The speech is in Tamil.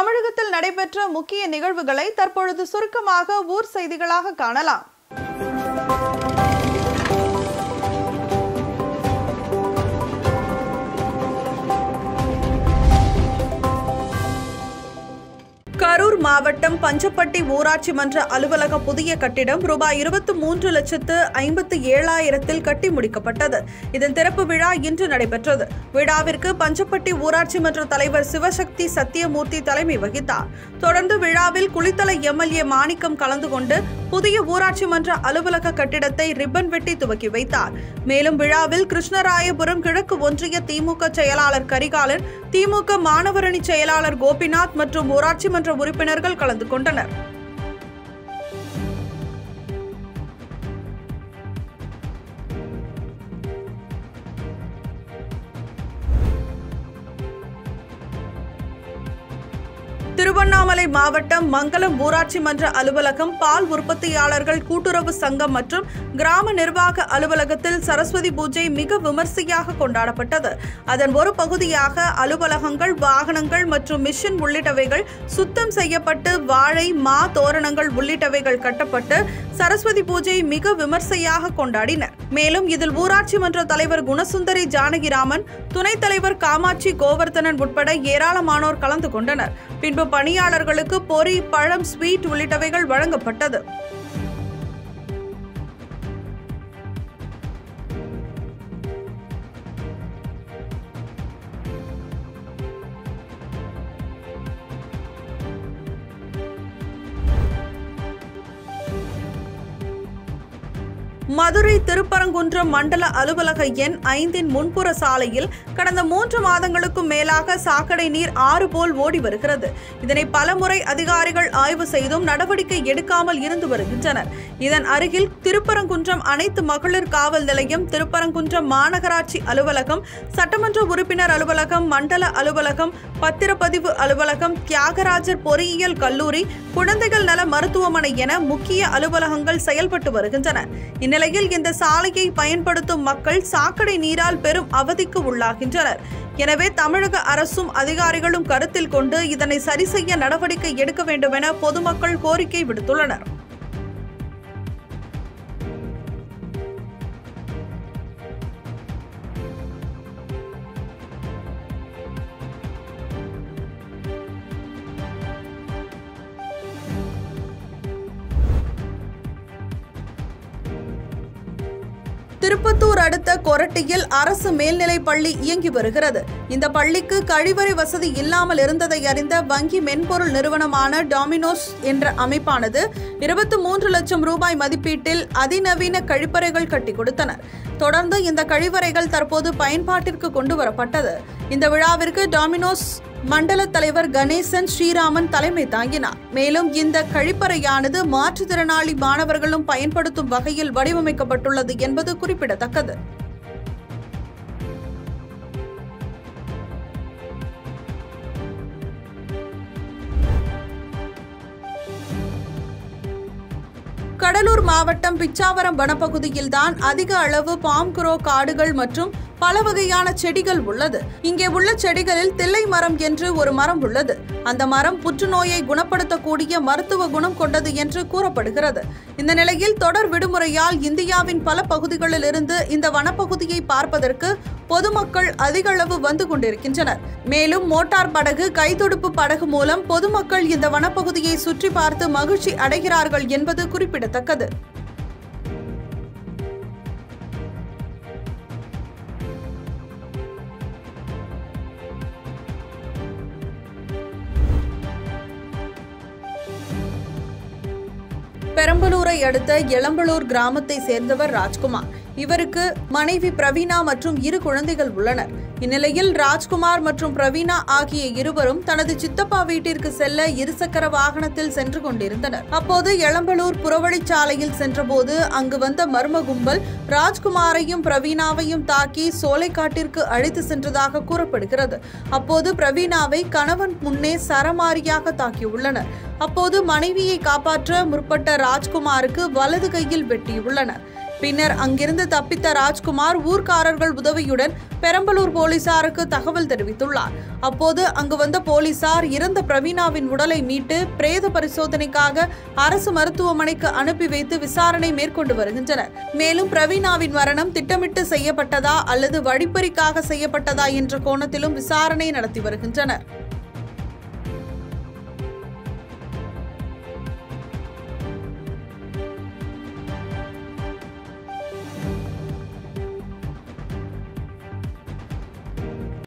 தமிழகத்தில் நடைபெற்ற முக்கிய நிகழ்வுகளை தற்பொழுது சுருக்கமாக ஊர் செய்திகளாக காணலாம். மாவட்டம் பஞ்சப்பட்டி ஊராட்சி மன்ற அலுவலக புதிய கட்டிடம் ரூபாய் இருபத்தி மூன்று லட்சத்து ஐம்பத்தி ஏழாயிரத்தில் கட்டி முடிக்கப்பட்டது. இதன் திறப்பு விழா இன்று நடைபெற்றது. விழாவிற்கு பஞ்சப்பட்டி ஊராட்சி மன்ற தலைவர் சிவசக்தி சத்தியமூர்த்தி தலைமை வகித்தார். தொடர்ந்து விழாவில் குளித்தலை எம்எல்ஏ மாணிக்கம் கலந்து கொண்டு புதிய ஊராட்சி மன்ற அலுவலக கட்டிடத்தை ரிப்பன் வெட்டி துவக்கி வைத்தார். மேலும் விழாவில் கிருஷ்ணராயபுரம் கிழக்கு ஒன்றிய திமுக செயலாளர் கரிகாலன் திமுக மாணவரணி செயலாளர் கோபிநாத் மற்றும் ஊராட்சி மன்ற உறுப்பினர் உறுப்பினர்கள் கலந்து கொண்டனர். திருவண்ணாமலை மாவட்டம் மங்கலம் ஊராட்சி மன்ற அலுவலகம் பால் உற்பத்தியாளர்கள் கூட்டுறவு சங்கம் மற்றும் கிராம நிர்வாக அலுவலகத்தில் சரஸ்வதி பூஜை மிக விமர்சையாக கொண்டாடப்பட்டது. அதன் ஒரு பகுதியாக அலுவலகங்கள் வாகனங்கள் மற்றும் மிஷின் உள்ளிட்டவைகள் சுத்தம் செய்யப்பட்டு வாழை மா தோரணங்கள் உள்ளிட்டவைகள் கட்டப்பட்டு சரஸ்வதி பூஜையை மிக விமர்சையாக கொண்டாடினர். மேலும் இதில் ஊராட்சி மன்ற தலைவர் குணசுந்தரி ஜானகிராமன் துணைத் தலைவர் காமாட்சி கோவர்தனன் உட்பட ஏராளமானோர் கலந்து கொண்டனர். பின்பு பணியாளர்களுக்கு பொரி பழம் ஸ்வீட் உள்ளிட்டவைகள் வழங்கப்பட்டது. மதுரை திருப்பரங்குன்றம் மண்டல அலுவலக எண் ஐந்தின் முன்புற சாலையில் கடந்த மூன்று மாதங்களுக்கும் மேலாக சாக்கடை நீர் ஆறு போல் ஓடி வருகிறது. இதனை பலமுறை அதிகாரிகள் ஆய்வு செய்தும் நடவடிக்கை எடுக்காமல் இருந்து வருகின்றனர். இதன் அருகில் திருப்பரங்குன்றம் அனைத்து மகளிர் காவல் நிலையம் திருப்பரங்குன்றம் மாநகராட்சி அலுவலகம் சட்டமன்ற உறுப்பினர் அலுவலகம் மண்டல அலுவலகம் பத்திரப்பதிவு அலுவலகம் தியாகராஜர் பொறியியல் கல்லூரி குழந்தைகள் நல மருத்துவமனை என முக்கிய அலுவலகங்கள் செயல்பட்டு வருகின்றன. இந்நிலையில் இந்த சாலையை பயன்படுத்தும் மக்கள் சாக்கடை நீரால் பெரும் அவதிக்கு உள்ளாகின்றனர். எனவே தமிழக அரசும் அதிகாரிகளும் கருத்தில் கொண்டு இதனை சரி செய்ய நடவடிக்கை எடுக்க வேண்டும் என பொதுமக்கள் கோரிக்கை விடுத்துள்ளனர். திருப்பத்தூர் அடுத்த கொரட்டியில் அரசு மேல்நிலைப் பள்ளி இயங்கி வருகிறது. இந்த பள்ளிக்கு கழிவறை வசதி இல்லாமல் இருந்ததை அறிந்த வங்கி மென்பொருள் நிறுவனமான டாமினோஸ் என்ற அமைப்பானது இருபத்தி மூன்று லட்சம் ரூபாய் மதிப்பீட்டில் அதிநவீன கழிப்பறைகள் கட்டி கொடுத்தனர். தொடர்ந்து இந்த கழிவறைகள் தற்போது பயன்பாட்டிற்கு கொண்டு வரப்பட்டது. இந்த விழாவிற்கு டாமினோஸ் மண்டல தலைவர் கணேசன் ஸ்ரீராமன் தலைமை தாங்கினார். மேலும் இந்த கழிப்பறையானது மாற்றுத்திறனாளி மாணவர்களும் பயன்படுத்தும் வகையில் வடிவமைக்கப்பட்டுள்ளது என்பது குறிப்பிடத்தக்கது. கடலூர் மாவட்டம் பிச்சாவரம் வனப்பகுதியில்தான் அதிக அளவு பாம்குரோ காடுகள் மற்றும் பல வகையான செடிகள் உள்ளது. இங்கே உள்ள செடிகளில் தில்லை மரம் என்று ஒரு மரம் உள்ளது. அந்த மரம் புற்றுநோயை குணப்படுத்தக்கூடிய மருத்துவ குணம் கொண்டது என்று கூறப்படுகிறது. இந்த நிலையில் தொடர் விடுமுறையால் இந்தியாவின் பல பகுதிகளில் இருந்து இந்த வனப்பகுதியை பார்ப்பதற்கு பொதுமக்கள் அதிக அளவு வந்து கொண்டிருக்கின்றனர். மேலும் மோட்டார் படகு கைதுடுப்பு படகு மூலம் பொதுமக்கள் இந்த வனப்பகுதியை சுற்றி பார்த்து மகிழ்ச்சி அடைகிறார்கள் என்பது குறிப்பிடத்தக்கது. பெரம்பலூரை அடுத்த எளம்பலூர் கிராமத்தை சேர்ந்தவர் ராஜ்குமார். இவருக்கு மனைவி பிரவீனா மற்றும் இரு குழந்தைகள் உள்ளனர். இந்நிலையில் ராஜ்குமார் மற்றும் பிரவீனா ஆகிய இருவரும் தனது சித்தப்பா வீட்டிற்கு செல்ல இருசக்கர வாகனத்தில் சென்று கொண்டிருந்தனர். அப்போது எளம்பலூர் புறவழிச்சாலையில் சென்றபோது அங்கு வந்த மர்ம கும்பல் ராஜ்குமாரையும் பிரவீனாவையும் தாக்கி சோலைக்காட்டிற்கு அழைத்து சென்றதாக கூறப்படுகிறது. அப்போது பிரவீனாவை கணவன் முன்னே சரமாரியாக தாக்கியுள்ளனர். அப்போது மனைவியை காப்பாற்ற முற்பட்ட ராஜ்குமாருக்கு வலது கையில் வெட்டியுள்ளனர். பின்னர் அங்கிருந்து தப்பித்த ராஜ்குமார் ஊர்க்காரர்கள் உதவியுடன் பெரம்பலூர் போலீசாருக்கு தகவல் தெரிவித்துள்ளார். அப்போது அங்கு வந்த போலீசார் இறந்த பிரவீனாவின் உடலை மீட்டு பிரேத பரிசோதனைக்காக அரசு மருத்துவமனைக்கு அனுப்பி வைத்து விசாரணை மேற்கொண்டு வருகின்றனர். மேலும் பிரவீனாவின் மரணம் திட்டமிட்டு செய்யப்பட்டதா அல்லது வழிப்பறிக்காக செய்யப்பட்டதா என்ற கோணத்திலும் விசாரணை நடத்தி வருகின்றனர்.